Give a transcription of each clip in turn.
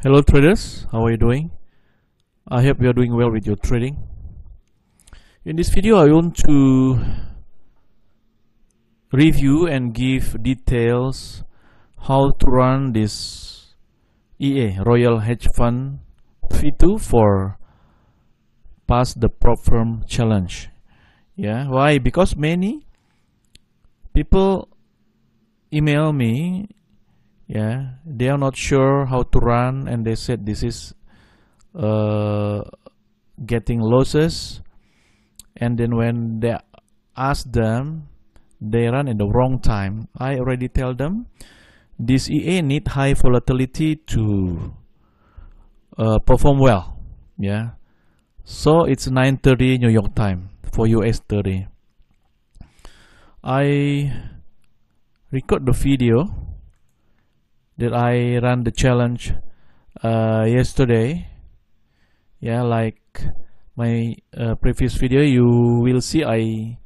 Hello traders, how are you doing? I hope you are doing well with your trading. In this video I want to review and give details how to run this EA Royal Hedge Fund V2 for pass the prop firm challenge. Yeah, why? Because many people email me yeah. They are not sure how to run and they said this is uh, getting losses. And then when they ask them they run in the wrong time. I already tell them this EA need high volatility to uh, perform well. Yeah. So it's 9:30 New York time for US 30 I record the video that I ran the challenge uh, yesterday? Yeah like my uh, previous video you will see I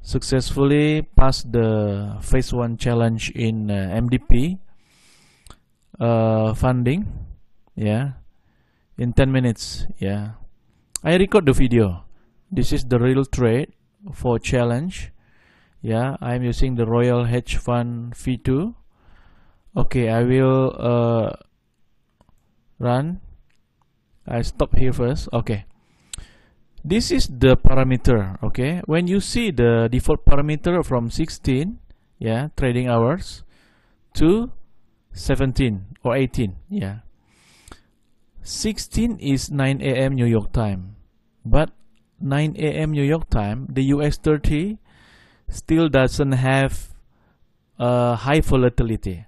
successfully passed the phase 1 challenge in uh, MDP uh, funding. Yeah in 10 minutes. Yeah. I record the video. This is the real trade for challenge. Yeah I'm using the Royal Hedge Fund V2 okay I will uh, run I stop here first okay this is the parameter okay when you see the default parameter from 16 yeah trading hours to 17 or 18 yeah 16 is 9 a.m. New York time but 9 a.m. New York time the US 30 still doesn't have a high volatility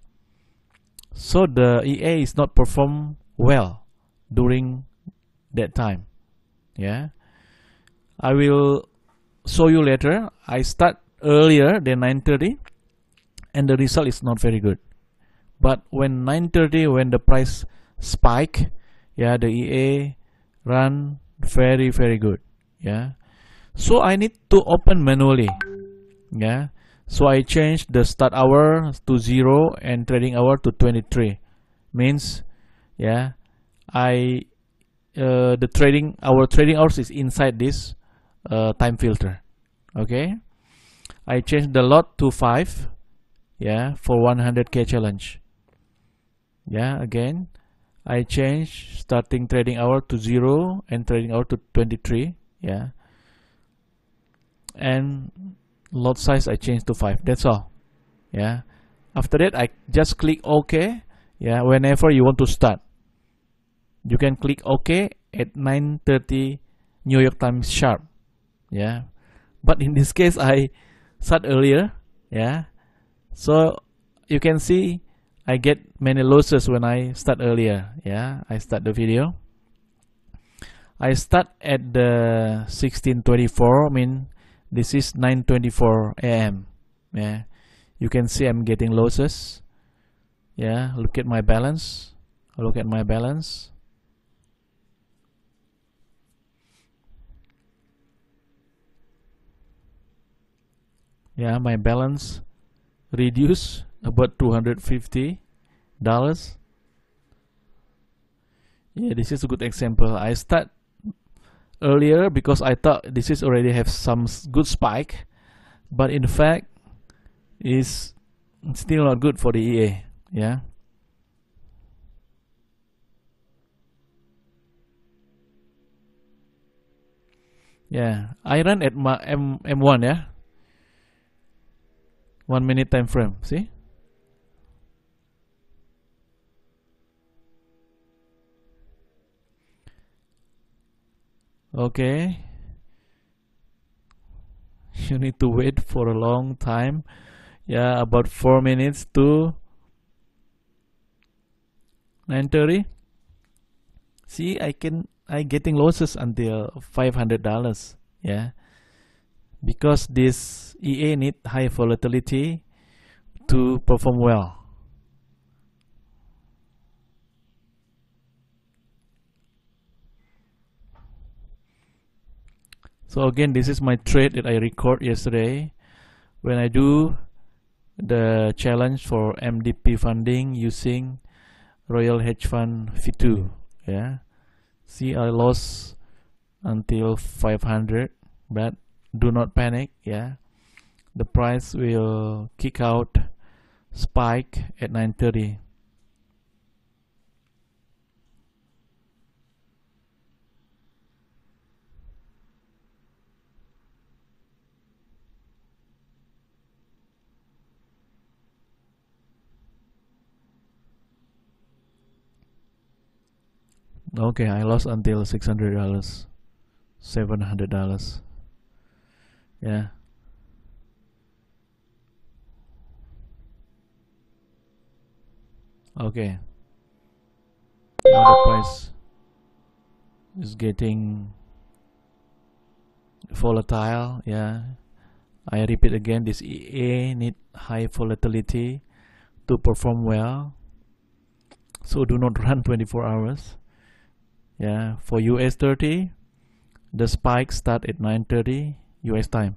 so the EA is not perform well during that time. Yeah? I will show you later. I start earlier than 9:30 and the result is not very good. But when 9:30 when the price spike yeah the EA run very very good. Yeah? So I need to open manually. Yeah so I changed the start hour to 0 and trading hour to 23. Means, yeah, I uh, the trading our trading hours is inside this uh, time filter. Okay, I changed the lot to 5. Yeah, for 100k challenge. Yeah, again, I change starting trading hour to 0 and trading hour to 23. Yeah, and lot size I change to 5 that's all. Yeah. After that I just click OK. Yeah. Whenever you want to start you can click OK at 9:30 New York Times sharp. Yeah. But in this case I start earlier. Yeah. So you can see I get many losses when I start earlier. Yeah. I start the video. I start at the 1624 I mean this is 9:24 a.m. yeah. You can see I'm getting losses. Yeah. Look at my balance. Look at my balance. Yeah my balance reduced about 250 dollars. Yeah this is a good example. I start earlier because I thought this is already have some good spike but in fact is still not good for the EA yeah? Yeah I run at my M M1 yeah? One minute time frame see okay. You need to wait for a long time. Yeah about four minutes to 930 see I can I getting losses until $500 yeah. Because this EA need high volatility to perform well so again this is my trade that I record yesterday. When I do the challenge for MDP funding using Royal Hedge Fund V2 yeah. See I lost until 500 but do not panic yeah. The price will kick out spike at 930 Okay, I lost until six hundred dollars, seven hundred dollars. Yeah. Okay. Now the price is getting volatile. Yeah. I repeat again, this EA need high volatility to perform well. So do not run 24 hours yeah for US 30 the spike start at 9:30 US time.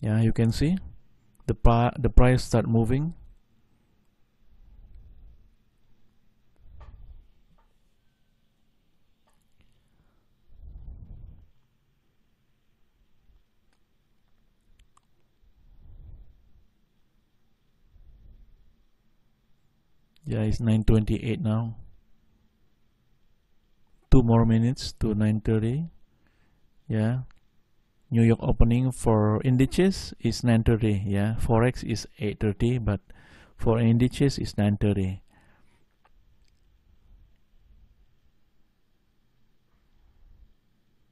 Yeah you can see the, the price start moving yeah it's 928 now. Two more minutes to 930 yeah. New York opening for indices is 930 yeah. Forex is 830 but for indices is 930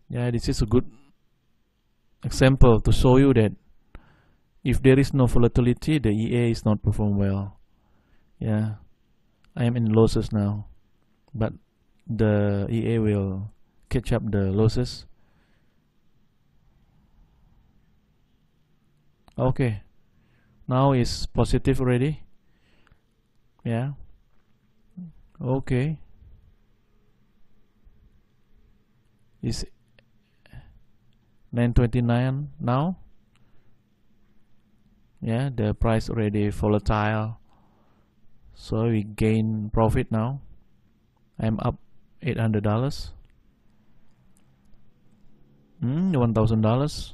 yeah this is a good example to show you that if there is no volatility the EA is not perform well. Yeah I am in losses now but the EA will catch up the losses okay. Now is positive already? Yeah. Okay. Is 929 now? Yeah the price already volatile so we gain profit now. I'm up $800 mm, $1,000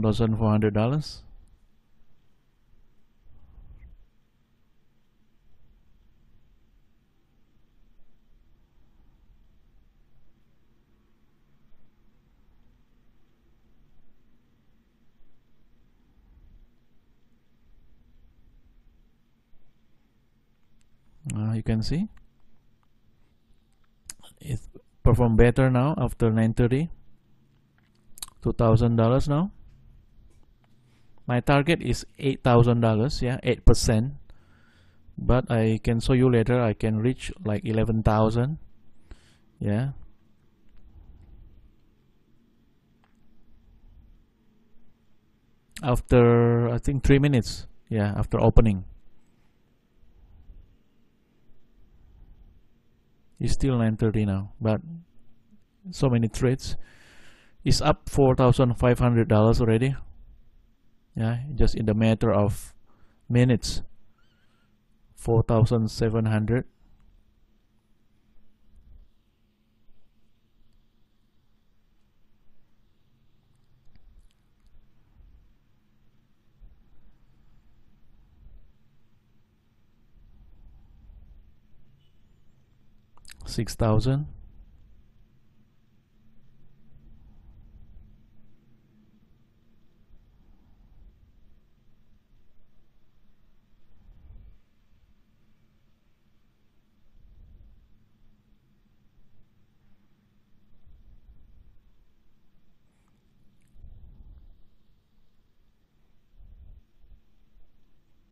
$1,400. Uh, ah, you can see. It performed better now after 930 $2,000 now my target is eight thousand dollars yeah eight percent. But I can show you later I can reach like eleven thousand yeah. After I think three minutes yeah after opening. It's still 930 now but so many trades. It's up $4,500 already yeah just in the matter of minutes. 4700 6000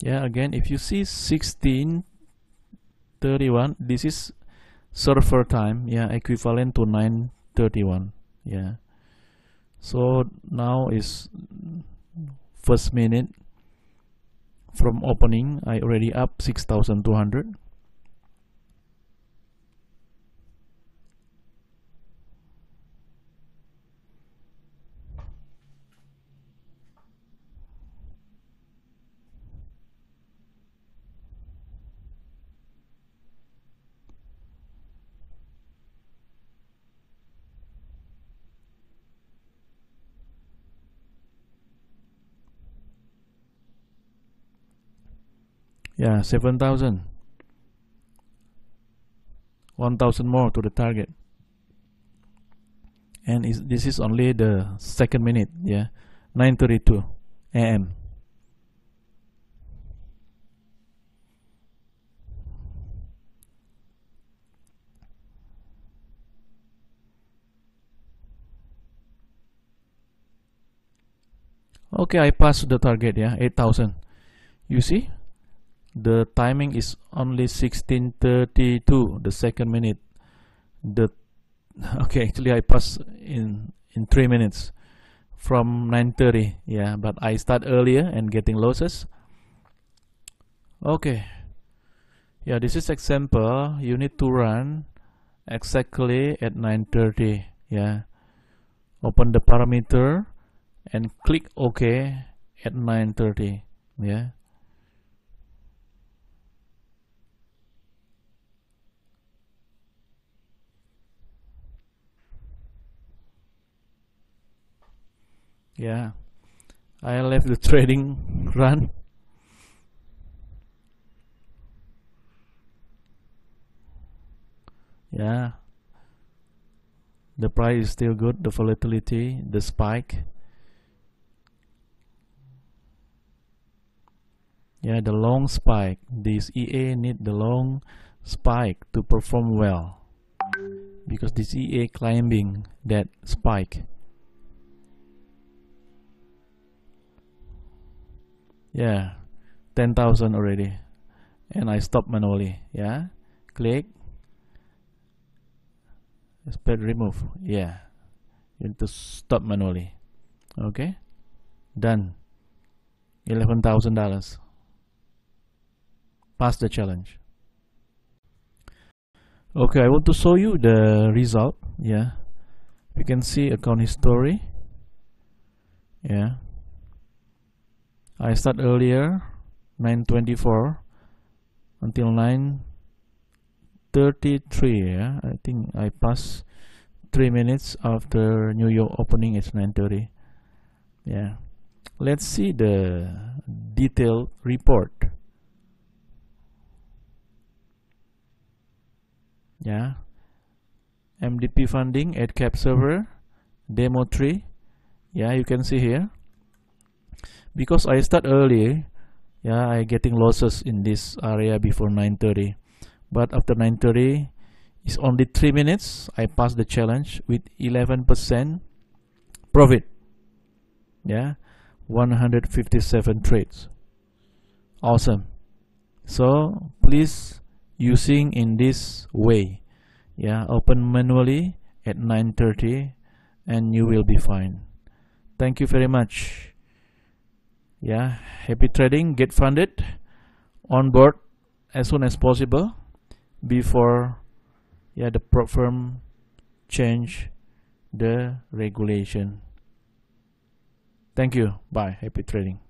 yeah again if you see 1631 this is server time. Yeah equivalent to 931 yeah. So now is first minute from opening. I already up 6200 yeah 7000 1000 more to the target. And is, this is only the second minute yeah? 932 am okay I passed the target yeah? 8000 you see the timing is only 1632 the second minute. The okay actually I pass in in three minutes from 9:30 yeah but I start earlier and getting losses. Okay. Yeah this is example. You need to run exactly at 9:30 yeah. Open the parameter and click OK at 9:30 yeah yeah. I left the trading run. Yeah. The price is still good the volatility the spike. Yeah the long spike. This EA need the long spike to perform well. Because this EA climbing that spike yeah. 10,000 already. And I stop manually. Yeah. Click. Spread remove. Yeah. You need to stop manually. Okay. Done. $11,000 pass the challenge. Okay I want to show you the result. Yeah. You can see account history. Yeah I start earlier 924 until 933 yeah? I think I pass 3 minutes after New York opening it's 930 yeah. Let's see the detailed report. Yeah. MDP funding Eightcap server demo 3 yeah you can see here because I start early yeah I getting losses in this area before 9:30 but after 9:30 it's only 3 minutes I pass the challenge with 11% profit. Yeah 157 trades. Awesome. So please using in this way. Yeah open manually at 9:30 and you will be fine. Thank you very much yeah happy trading. Get funded. On board as soon as possible before yeah the firm change the regulation. Thank you. Bye. Happy trading